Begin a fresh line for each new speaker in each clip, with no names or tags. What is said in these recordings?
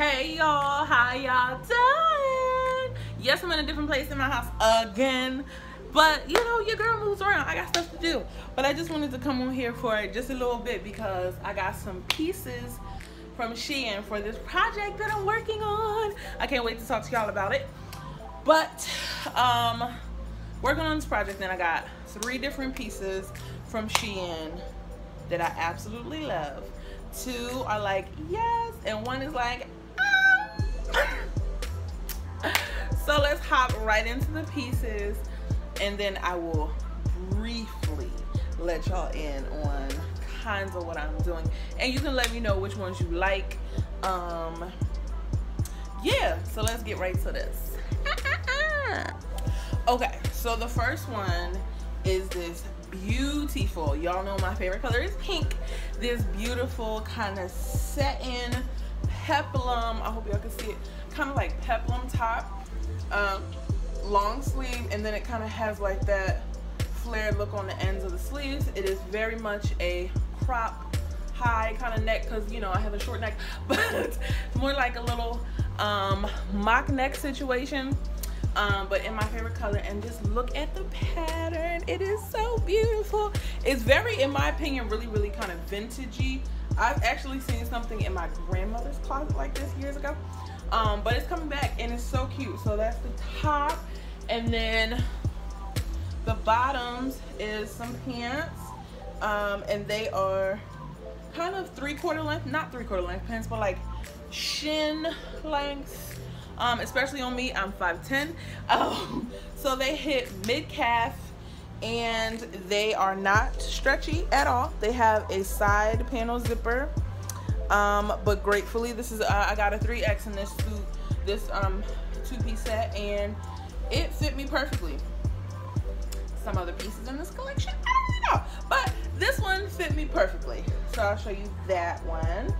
Hey y'all, how y'all doing? Yes, I'm in a different place in my house again. But you know, your girl moves around. I got stuff to do. But I just wanted to come on here for just a little bit because I got some pieces from Shein for this project that I'm working on. I can't wait to talk to y'all about it. But um working on this project and I got three different pieces from Shein that I absolutely love. Two are like, yes, and one is like. so let's hop right into the pieces and then I will briefly let y'all in on kinds of what I'm doing. And you can let me know which ones you like. Um, yeah, so let's get right to this. okay, so the first one is this beautiful, y'all know my favorite color is pink. This beautiful kind of satin peplum, I hope y'all can see it, kind of like peplum top. Um, long sleeve and then it kind of has like that flared look on the ends of the sleeves. It is very much a crop high kind of neck because you know I have a short neck but it's more like a little um, mock neck situation um, but in my favorite color and just look at the pattern it is so beautiful it's very in my opinion really really kind of vintagey I've actually seen something in my grandmother's closet like this years ago. Um, but it's coming back and it's so cute. So that's the top. And then the bottoms is some pants. Um, and they are kind of three quarter length not three quarter length pants but like shin length um, especially on me I'm 5'10 um, so they hit mid calf and they are not stretchy at all. They have a side panel zipper um, but gratefully this is uh, I got a 3x in this suit this um, two-piece set and it fit me perfectly. Some other pieces in this collection I don't know but this one fit me perfectly. So I'll show you that one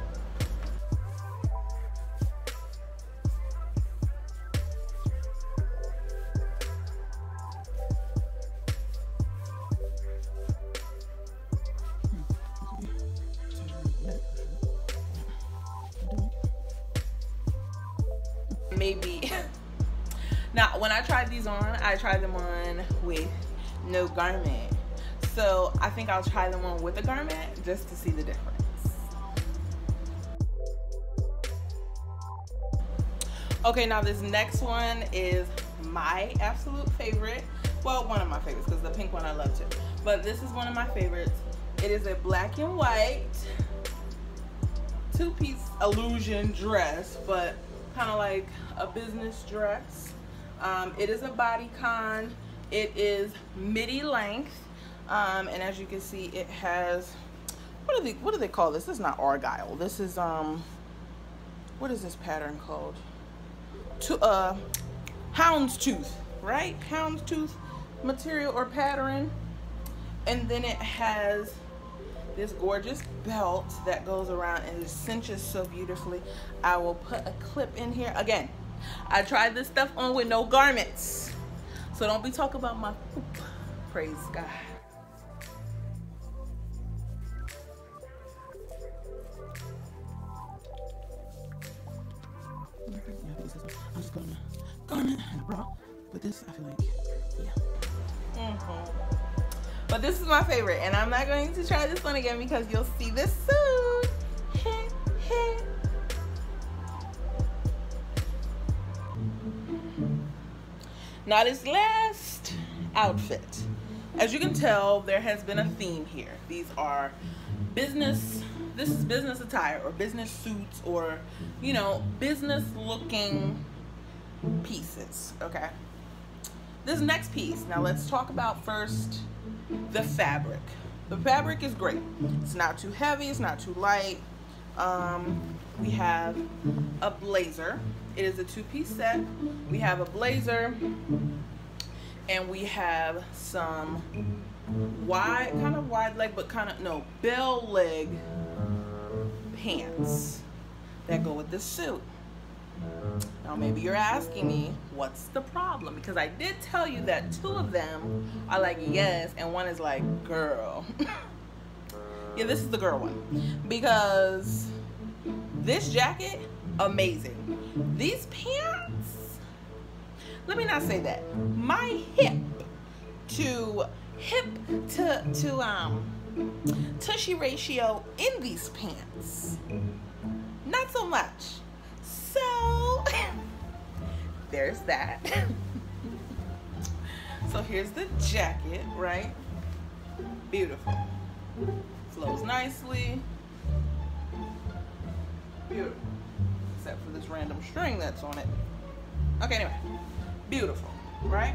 now when I tried these on I tried them on with no garment. So I think I'll try them on with a garment just to see the difference. Okay now this next one is my absolute favorite. Well one of my favorites because the pink one I love too. But this is one of my favorites. It is a black and white two-piece illusion dress but kind of like a business dress. Um, it is a bodycon. It is midi length. Um, and as you can see, it has, what do they, what do they call this? This is not argyle. This is, um, what is this pattern called? To, uh, houndstooth, right? Houndstooth material or pattern. And then it has this gorgeous belt that goes around and cinches so beautifully. I will put a clip in here. Again, I tried this stuff on with no garments. So don't be talking about my poop. Praise God. I'm just gonna garment and a bra. But this, I feel like, yeah. Mm -hmm. But this is my favorite, and I'm not going to try this one again because you'll see this soon. Now this last outfit, as you can tell, there has been a theme here. These are business, this is business attire or business suits or, you know, business looking pieces, okay? This next piece, now let's talk about first the fabric. The fabric is great. It's not too heavy, it's not too light. Um, we have a blazer. It is a two-piece set. We have a blazer and we have some wide, kind of wide leg, but kind of, no, bell leg pants that go with this suit. Now maybe you're asking me, what's the problem? Because I did tell you that two of them are like yes, and one is like girl. yeah, this is the girl one. Because this jacket, amazing. These pants, let me not say that. My hip to hip to to um tushy ratio in these pants. Not so much. So there's that. so here's the jacket, right? Beautiful. Flows nicely. Beautiful. Except for this random string that's on it. Okay, anyway. Beautiful, right?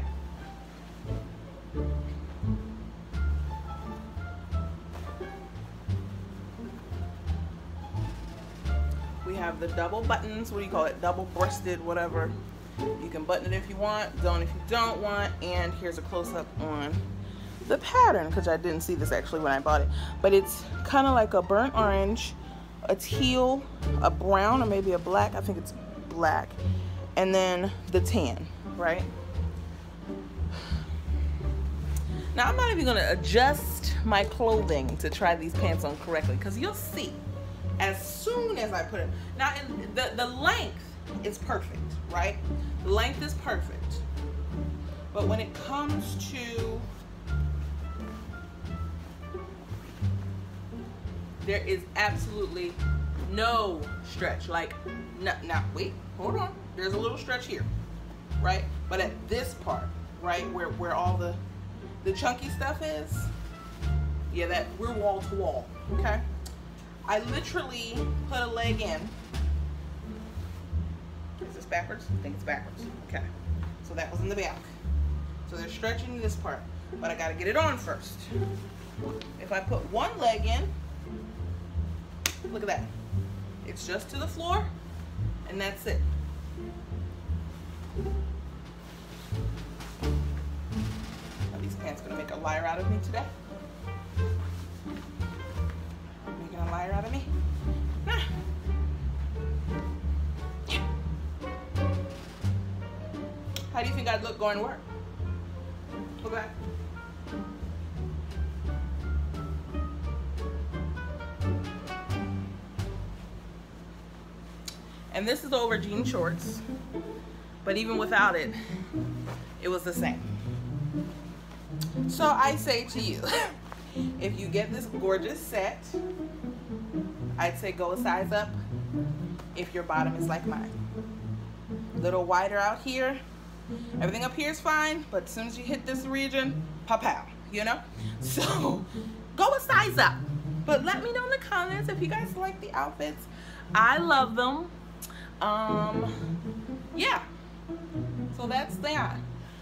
We have the double buttons, what do you call it? Double breasted, whatever. You can button it if you want, don't if you don't want, and here's a close-up on the pattern because I didn't see this actually when I bought it. But it's kind of like a burnt orange, a teal, a brown, or maybe a black. I think it's black. And then the tan, right? Now I'm not even gonna adjust my clothing to try these pants on correctly because you'll see as soon as I put it. Now the, the length is perfect, right? Length is perfect. But when it comes to there is absolutely no stretch. Like, no, now wait, hold on. There's a little stretch here, right? But at this part, right, where where all the the chunky stuff is, yeah, that we're wall to wall, okay? I literally put a leg in. Is this backwards? I think it's backwards. Okay. So that was in the back. So they're stretching this part, but I gotta get it on first. If I put one leg in, look at that. It's just to the floor, and that's it. Are these pants gonna make a liar out of me today? Making a liar out of me? Nah. How do you think I'd look going to work? Look back. And this is over jean shorts. But even without it, it was the same. So I say to you, if you get this gorgeous set, I'd say go a size up if your bottom is like mine. A little wider out here. Everything up here is fine, but as soon as you hit this region, pop out, you know? So go a size up. But let me know in the comments if you guys like the outfits. I love them. Um, yeah. So that's that.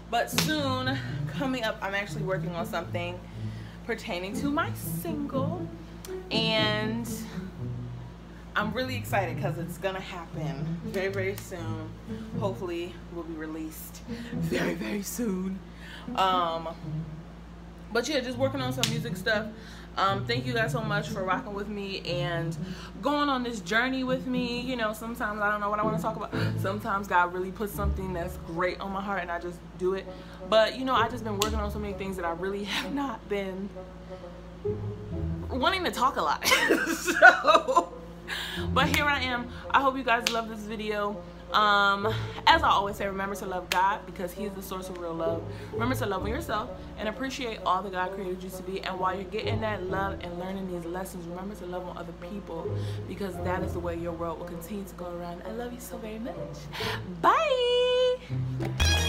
But soon, coming up, I'm actually working on something pertaining to my single. And I'm really excited because it's gonna happen very, very soon. Hopefully, will be released very, very soon. Um, but yeah, just working on some music stuff. Um, thank you guys so much for rocking with me and going on this journey with me. You know, sometimes I don't know what I want to talk about. Sometimes God really puts something that's great on my heart and I just do it. But, you know, I just been working on so many things that I really have not been wanting to talk a lot. so, but here I am. I hope you guys love this video. Um, as I always say, remember to love God because He's the source of real love. Remember to love yourself and appreciate all that God created you to be. And while you're getting that love and learning these lessons, remember to love on other people because that is the way your world will continue to go around. I love you so very much. Bye.